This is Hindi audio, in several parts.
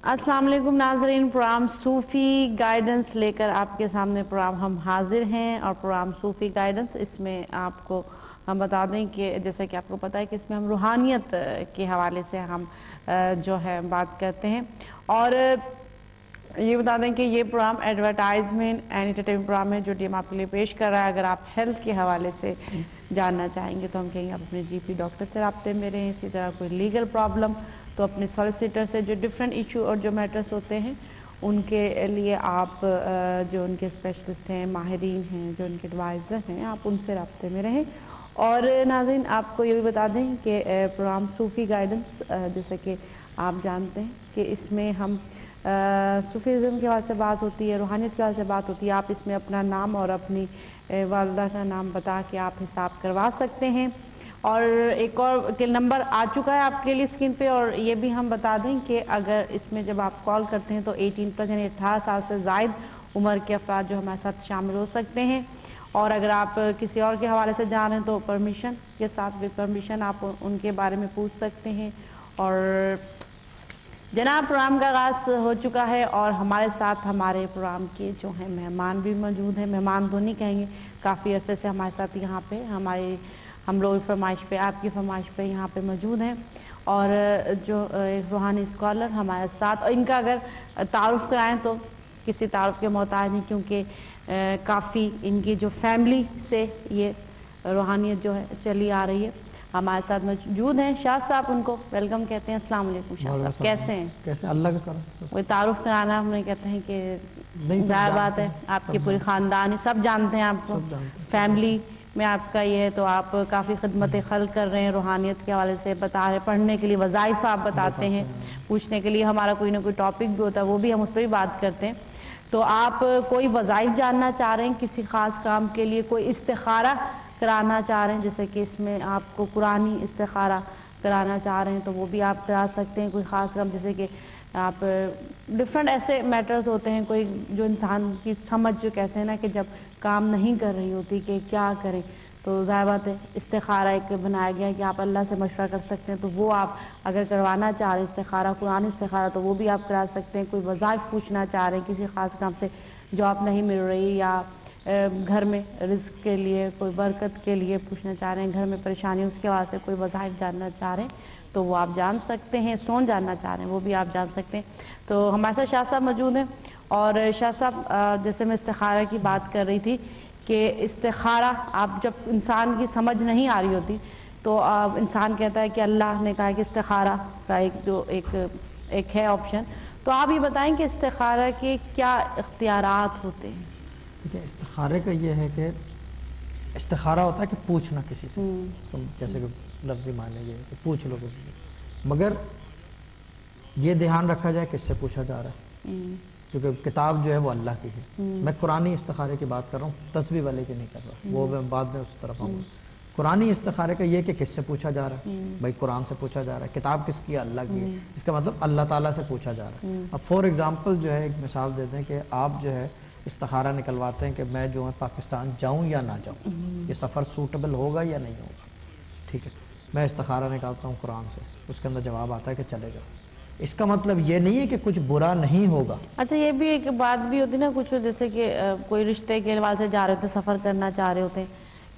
अस्सलाम वालेकुम नाजरीन, प्रोग्राम सूफ़ी गाइडेंस लेकर आपके सामने प्रोग्राम हम हाजिर हैं और प्रोग्राम सूफ़ी गाइडेंस इसमें आपको हम बता दें कि जैसा कि आपको पता है कि इसमें हम रूहानियत के हवाले से हम जो है बात करते हैं। और ये बता दें कि ये programme advertisement and entertainment programme है, जो टीम आपके लिए पेश कर रहा है। अगर आप हेल्थ के हवाले से जानना चाहेंगे तो हम कहेंगे आप अपने जीपी डॉक्टर से रबते में रहें इसी तरह कोई लीगल प्रॉब्लम तो अपने सॉलिसिटर से जो डिफरेंट इशू और जो मैटर्स होते हैं, उनके लिए आप जो उनके स्पेशलिस्ट हैं, माहरीन हैं, जो उनके एडवाइज़र हैं, आप उनसे रबते में रहें और नाजिन आपको ये भी बता दें कि प्रोग्राम सूफ़ी गाइडेंस जैसे कि आप जानते हैं कि इसमें हम सूफीज़म के हवाले से बात होती है, रूहानियत के हवाले से बात होती है। आप इसमें अपना नाम और अपनी वालदा का नाम बता के आप हिसाब करवा सकते हैं। और एक और नंबर आ चुका है आपके लिए स्क्रीन पे, और ये भी हम बता दें कि अगर इसमें जब आप कॉल करते हैं तो 18 प्लस यानी अठारह साल से जायद उम्र के अफराद जो हमारे साथ शामिल हो सकते हैं। और अगर आप किसी और के हवाले से जा रहे हैं तो परमिशन के साथ विद परमिशन आप उनके बारे में पूछ सकते हैं। और जनाब, प्रोग्राम का आगाज़ हो चुका है और हमारे साथ हमारे प्रोग्राम के जो हैं मेहमान भी मौजूद हैं। मेहमान तो नहीं कहेंगे, काफ़ी अरसे से हमारे साथ यहाँ पे हमारे, हम लोग फरमाइश पे, आपकी फरमाइश पे यहाँ पे मौजूद हैं। और जो रूहानी स्कॉलर हमारे साथ और इनका अगर तारफ़ कराएँ तो किसी तारफ़ के मोहताज नहीं, क्योंकि काफ़ी इनकी जो फैमिली से ये रूहानियत जो है चली आ रही है। हमारे साथ मौजूद हैं शाह साहब उनको वेलकम कहते हैं। अस्सलाम वालेकुम शाह साहब। कैसे हैं? कैसे अल्लाह का करो वही तारुफ कराना हमने कहते हैं कि ज़ाहिर बात है आपकी पूरी ख़ानदान सब जानते हैं आपको। फैमिली में आपका ये है तो आप काफ़ी खदमत खल कर रहे हैं रूहानियत के हवाले से बता रहे पढ़ने के लिए वज़ाइफ आप बताते हैं। पूछने के लिए हमारा कोई ना कोई टॉपिक भी होता है वो भी हम उस पर भी बात करते हैं। तो आप कोई वज़ाइफ जानना चाह रहे हैं, किसी ख़ास काम के लिए कोई इस्तारा कराना चाह रहे हैं, जैसे कि इसमें आपको कुरानी इस्तारा कराना चाह रहे हैं तो वो भी आप करा सकते हैं, कोई ख़ास काम, जैसे कि आप डिफरेंट ऐसे मैटर्स होते हैं, कोई जो इंसान की समझ जो कहते हैं ना कि जब काम नहीं कर रही होती कि क्या करें तो ज़ाहिर बात है इस्तारा एक बनाया गया है कि आप अल्लाह से मशवरा कर सकते हैं तो वो आप अगर करवाना चाह रहे हैं इस्तारा कुरान इस्तारा तो वो भी आप करा सकते हैं। कोई वज़ाइफ पूछना चाह रहे हैं किसी ख़ास काम से, जॉब नहीं मिल रही या घर में रिस्क के लिए, कोई बरकत के लिए पूछना चाह रहे हैं, घर में परेशानी, उसके वास्ते कोई वज़ाइफ जानना चाह रहे हैं तो वो आप जान सकते हैं, सोन जानना चाह रहे हैं, वो भी आप जान सकते हैं। तो हमारे साथ शाह साहब मौजूद हैं और शाह साहब जैसे मैं इस्तारा की बात कर रही थी कि इस्तारा आप जब इंसान की समझ नहीं आ रही होती तो इंसान कहता है कि अल्लाह ने कहा कि इस्तारा का एक जो एक एक है ऑप्शन तो आप ये बताएँ कि इस्तारा के क्या इख्तियार होते हैं? है इस्तारे का ये है कि इस्तारा होता है कि पूछना किसी से। तो जैसे कि लफ्ज़ी माने ये कि पूछ लो किसी से। मगर ये ध्यान रखा जाए किससे पूछा जा रहा है। हम्म। क्योंकि किताब जो है वो अल्लाह की है। मैं कुरानी इस्तारे की बात कर रहा हूँ, तस्वीर वाले की नहीं कर रहा। वो मैं बाद में उस तरफ़ आऊँगा। कुरानी इस्तारे का ये कि किससे पूछा जा रहा है? भाई कुरान से पूछा जा रहा है। किताब किसकी है? अल्लाह की है। इसका मतलब अल्लाह ताला से पूछा जा रहा है। अब फॉर एग्जांपल जो है, एक मिसाल देते हैं कि आप जो है इस्तारा निकलवाते हैं कि मैं जो है पाकिस्तान जाऊँ या ना जाऊँ। ये सफ़र सूटेबल होगा या नहीं होगा? ठीक है। मैं इस्तारा निकालता हूँ कुरान से। उसके अंदर जवाब आता है कि चले जाओ। इसका मतलब ये नहीं है कि कुछ बुरा नहीं होगा। अच्छा ये भी एक बात भी होती ना कुछ, जैसे कि कोई रिश्ते के से जा रहे होते, सफ़र करना चाह रहे होते। हैं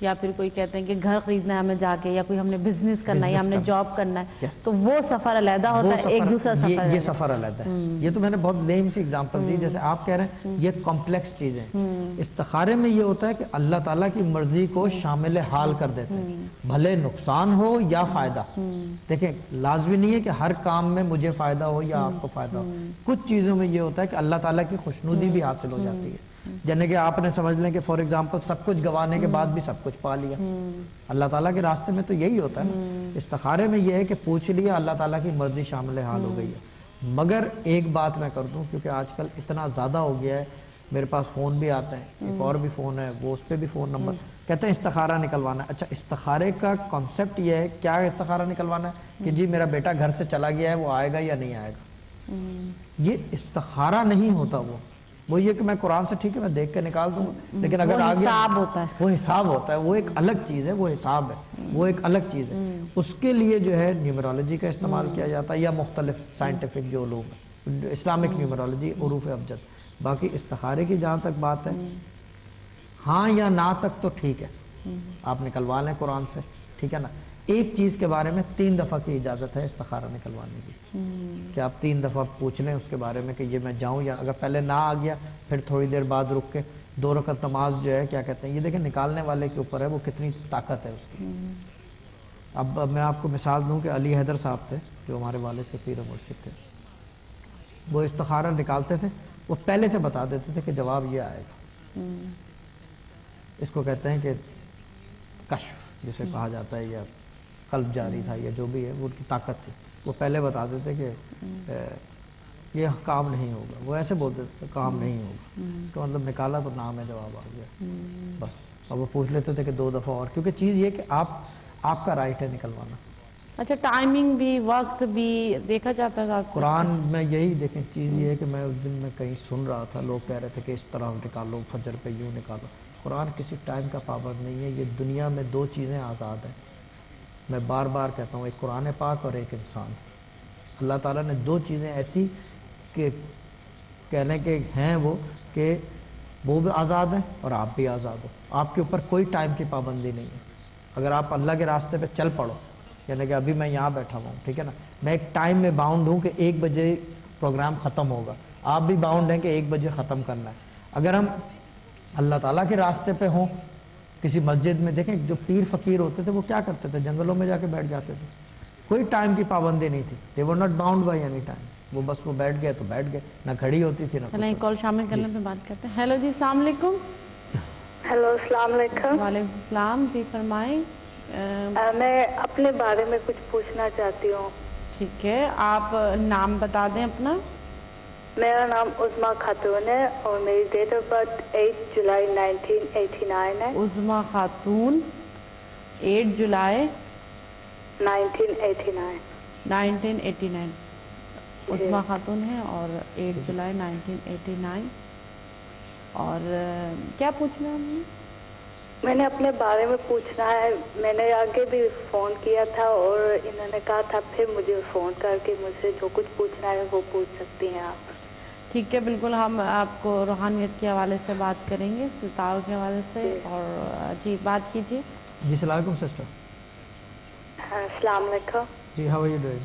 या फिर कोई कहते हैं कि घर खरीदना है हमें जाके या कोई हमने बिज़नेस करना है या हमने जॉब करना है तो वो सफ़र अलहदा होता है एक दूसरा सफ़र ये, सफ़र अलहदा है। हम्म। ये तो मैंने बहुत नेम से एग्जांपल दी जैसे आप कह रहे हैं हम्म। ये कॉम्प्लेक्स चीज़। है हम्म। इस्तारे में ये होता है कि अल्लाह ताला की मर्ज़ी को शामिल हाल कर देते हैं। भले नुकसान हो या फ़ायदा। देखें लाजमी नहीं है कि हर काम में मुझे फ़ायदा हो या आपको फ़ायदा हो। कुछ चीज़ों में ये होता है कि अल्लाह ताला की खुशनुदी भी हासिल हो जाती है। जैसे कि आपने समझ लें कि फॉर एग्जांपल सब कुछ गवाने के बाद भी सब कुछ पा लिया। अल्लाह ताला के रास्ते में तो यही होता है ना। इस्तारे में यह है कि पूछ लिया अल्लाह ताला की मर्ज़ी शामिल हाल हो गई है। मगर एक बात मैं कर दूँ क्योंकि आजकल इतना ज़्यादा हो गया है मेरे पास फ़ोन भी आते हैं एक और भी फ़ोन है वो उस पर भी फ़ोन नंबर कहते हैं इस्तारा निकलवाना। अच्छा इस्तारे का कॉन्सेप्ट ये है क्या इस्तारा निकलवाना? है कि जी मेरा बेटा घर से चला गया है वो आएगा या नहीं आएगा? ये इस्तारा नहीं होता वो। वो ये कि मैं कुरान से ठीक है मैं देख के निकाल दूँगा। लेकिन अगर आगे हिसाब होता है। वो हिसाब होता है वो एक अलग चीज़ है वो हिसाब है वो एक अलग चीज़ है। उसके लिए जो है न्यूमरोलॉजी का इस्तेमाल किया जाता है या मुख्तलिफ़ साइंटिफिक जो लोग इस्लामिक न्यूमरोलॉजी उरूफ अबजद। बाकी इस्तारे की जहाँ तक बात है हाँ या ना तक तो ठीक है। आप निकलवा लें कुरान से ठीक है ना? एक चीज़ के बारे में तीन दफ़ा की इजाज़त है इस्तारा निकलवाने की। कि आप तीन दफ़ा पूछ लें उसके बारे में कि ये मैं जाऊँ या अगर पहले ना आ गया फिर थोड़ी देर बाद रुक के दो रकत नमाज़ जो है क्या कहते हैं ये देखें निकालने वाले के ऊपर है वो कितनी ताकत है उसकी। अब अब मैं आपको मिसाल दूँ कि अली हैदर साहब थे जो हमारे वालिद के पीर मुर्शिद थे। वो इस्तारा निकालते थे वो पहले से बता देते थे कि जवाब ये आएगा। इसको कहते हैं कि कश्फ जिसे कहा जाता है या कल्ब जारी था या जो भी है वो उनकी ताकत थी। वो पहले बता देते कि ए, ये काम नहीं होगा। वो ऐसे बोलते थे काम नहीं होगा। इसका मतलब निकाला तो नाम है जवाब आ गया। बस। और वो पूछ लेते थे कि दो दफ़ा और क्योंकि चीज़ ये कि आप आपका राइट है निकलवाना। अच्छा टाइमिंग भी वक्त भी देखा जाता था कुरान में यही देखें चीज़ ये है कि मैं उस दिन में कहीं सुन रहा था लोग कह रहे थे कि इस तरह निकालो फजर पे यूँ निकालो। कुरान किसी टाइम का पाबंद नहीं है। ये दुनिया में दो चीज़ें आज़ाद हैं। मैं बार बार कहता हूँ, एक कुरान पाक और एक इंसान। अल्लाह ताला ने दो चीज़ें ऐसी कि कहने के हैं वो कि वो भी आज़ाद हैं और आप भी आज़ाद हो। आपके ऊपर कोई टाइम की पाबंदी नहीं है। अगर आप अल्लाह के रास्ते पे चल पड़ो, यानी कि अभी मैं यहाँ बैठा हुआ ठीक है ना? मैं एक टाइम में बाउंड हूँ कि एक बजे प्रोग्राम ख़त्म होगा। आप भी बाउंड हैं कि एक बजे ख़त्म करना है। अगर हम अल्लाह ताला के रास्ते पे हों किसी मस्जिद में देखें जो पीर फ़कीर होते थे वो क्या करते थे? जंगलों में जाके बैठ जाते थे। कोई टाइम की पाबंदी नहीं थी। They were not bound by any time वो बस वो बैठ गए तो बैठ गए। ना घड़ी होती थी ना चलें कॉल शामिल करने पे बात करते हैं। हेलो जी अस्सलाम वालेकुम। हेलो अस्सलाम वालेकुम। वालेकुम सलाम जी फरमाएँ। मैं अपने बारे में कुछ पूछना चाहती हूँ। ठीक है आप नाम बता दें अपना। मेरा नाम उजमा खातून है और मेरी डेट ऑफ़ बर्थ 8 जुलाई 1989 है। उज़मा खातून 8 जुलाई 1989 1989 उस्मा खातून है और 8 जुलाई 1989 और क्या पूछना है हमने? मैंने अपने बारे में पूछना है। मैंने आगे भी फ़ोन किया था और इन्होंने कहा था फिर मुझे फ़ोन करके मुझसे जो कुछ पूछना है वो पूछ सकती हैं आप। ठीक है बिल्कुल हम आपको रूहानियत के हवाले से बात करेंगे सितारों के हवाले से और जी बात कीजिए। जी सलाम सिस्टर। हाँ, जी हाउ आर यू डूइंग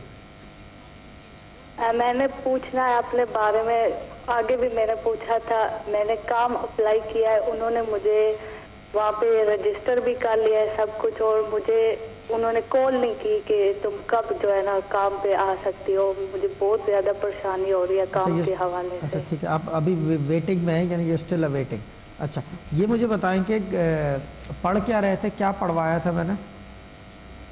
मैंने पूछना है अपने बारे में आगे भी मैंने पूछा था मैंने काम अप्लाई किया है उन्होंने मुझे वहाँ पे रजिस्टर भी कर लिया है सब कुछ और मुझे उन्होंने कॉल नहीं की कि तुम कब जो है ना काम पे आ सकती हो। मुझे बहुत ज़्यादा परेशानी हो रही है काम अच्छा, के हवाले अच्छा ठीक है आप अभी वेटिंग में हैं यानी ये स्टिल अ वेटिंग अच्छा ये मुझे बताएँ कि पढ़ क्या रहे थे क्या पढ़वाया था मैंने?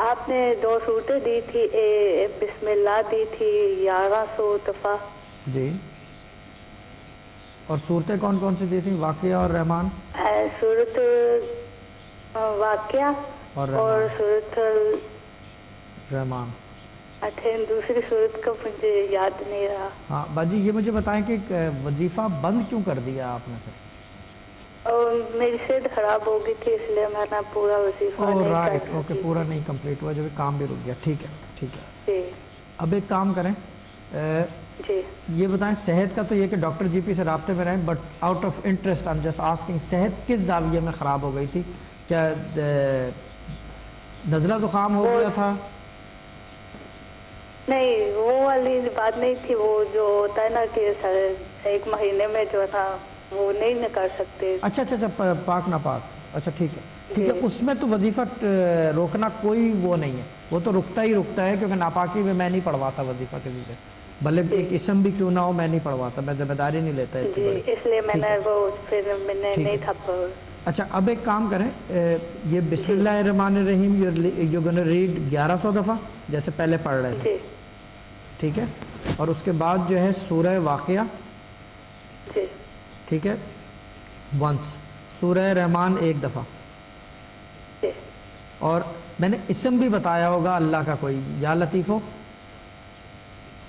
आपने दो सूटें दी थी ए, बिस्मिल्लाह दी थी ग्यारह सौ दफ़ा। जी। और सूरतें कौन कौन सी दी थी वाक़िया और रहमान? सूरत वाकया। और सूरत रहमान। अच्छा दूसरी सूरत का मुझे याद नहीं रहा। हाँ बाजी ये मुझे बताएँ कि वजीफ़ा बंद क्यों कर दिया आपने फिर? और मेरी सेहत खराब हो गई थी इसलिए मैं ना पूरा वजीफा ओ राइट ओके पूरा नहीं कंप्लीट हुआ जो भी काम भी रुक गया ठीक है ठीक है। जी। अब एक काम करें जी। ये बताएँ सेहत का तो ये कि डॉक्टर जीपी से रबते में रहें but out of interest I am just asking सेहत किस जाविये में ख़राब हो गई थी? क्या नज़ला ज़ुकाम हो गया था। नहीं वो वाली बात नहीं थी वो जो होता है ना कि सर एक महीने में जो था वो नहीं न कर सकते। अच्छा अच्छा अच्छा पाक ना पाक। अच्छा ठीक है। ठीक है उसमें तो वजीफ़ा रोकना कोई वो नहीं है। वो तो रुकता ही रुकता है क्योंकि नापाकी में मैं नहीं पढ़वाता वजीफ़ा किसी से। भले एक इसम भी क्यों ना हो मैं नहीं पढ़वाता मैं ज़िम्मेदारी नहीं लेता इतनी इसलिए मैंने वो फिर मैंने नहीं था अच्छा अब एक काम करें ये बिस्मिल्लाहिर्रहमानिर्रहीम यू गोना रीड 1100 दफ़ा जैसे पहले पढ़ रहे थे। ठीक है? और उसके बाद जो है सूरह वाक़या। ठीक है? वंस सूरह रहमान एक दफ़ा। और मैंने इसम भी बताया होगा अल्लाह का कोई। या लतीफ़ो?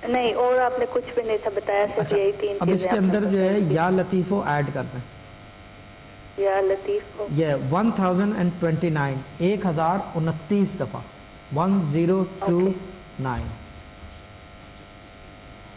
नहीं और आपने कुछ भी नहीं था बताया अच्छा यही तीन अब इसके अंदर जो है या लतीफ़ो ऐड करना है थी। या लतीफ हो ये one thousand and twenty nine एक हज़ार उनतीस दफ़ा वन ज़ीरो टू नाइन